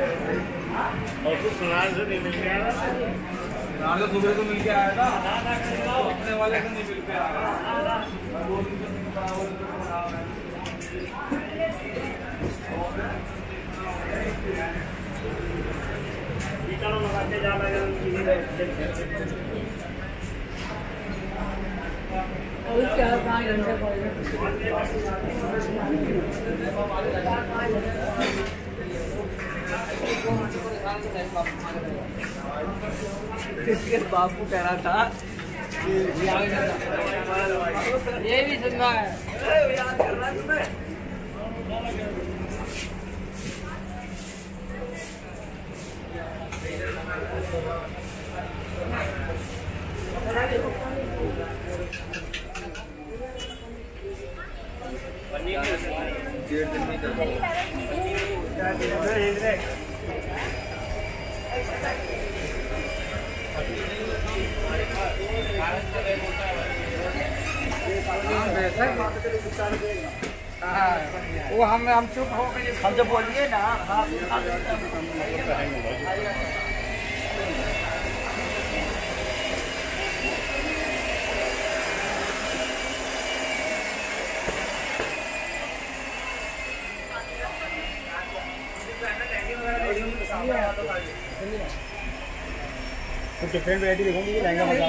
और कुछ सुनार से नहीं मिल गया तो सुबह को मिल के आया था। अपने वाले से नहीं मिल के आया। जा लगा इसके बापू कह रहा था ये भी सुनना है। वो हम हम चुप हो गए। हम तो बोलिए ना कुछ डिफरेंट वैरायटी देखूँगी कि लहंगा मज़ा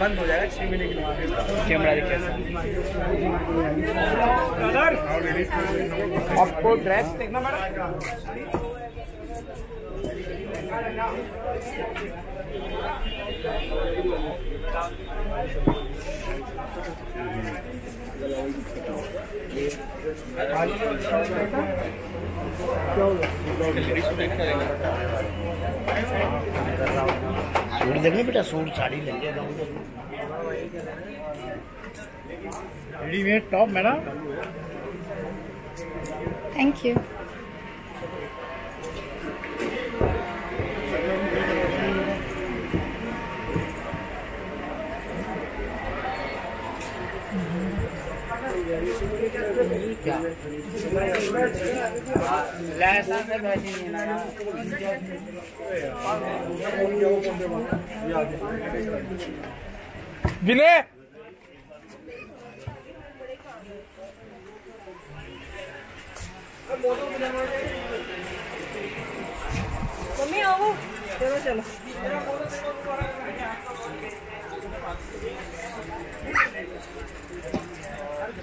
बंद हो जाएगा छह महीने के लिए कैमरा देखिए आपको ड्रेस देखना मैडम। सूट देखने बेटा सूट साड़ी ले readymade top madam thank you लहसन से विनय! मम्मी आओ। चलो चलो।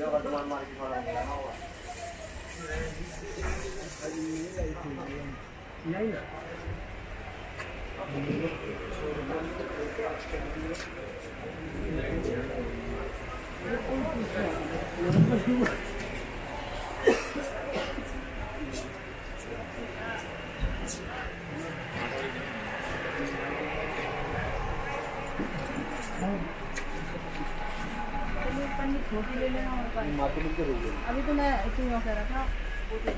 और पानी। अभी तो मैं ऐसे ही कर रहा था वो तो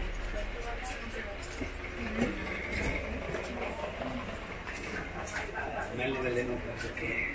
Melo de Leno, no sé qué.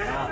हाँ।